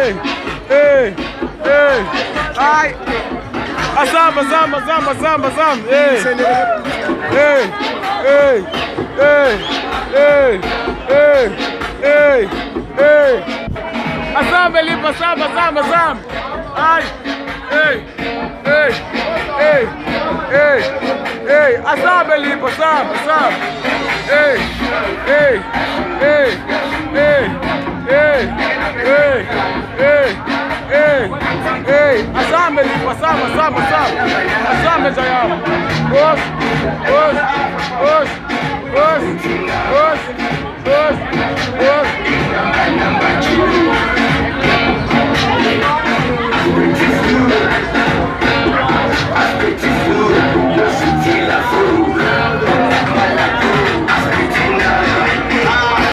Hey! Hey! Ai! Azamba, azamba, azamba, azamba, azamba! Hey! Hey! Hey! Hey! Hey! Hey! Hey! Azamba, limpa, azamba, azamba, azamba! Ai! Hey! Hey! Hey! Hey! Hey! Azamba, limpa, azamba, azamba! Hey! Hey! hey, hey, hey, hey, asame ni asame, asame, asame, asame Jayam. Push, push, push, push.